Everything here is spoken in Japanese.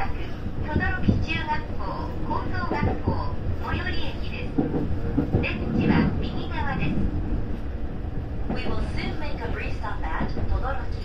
We will soon make a brief stop at Todoroki.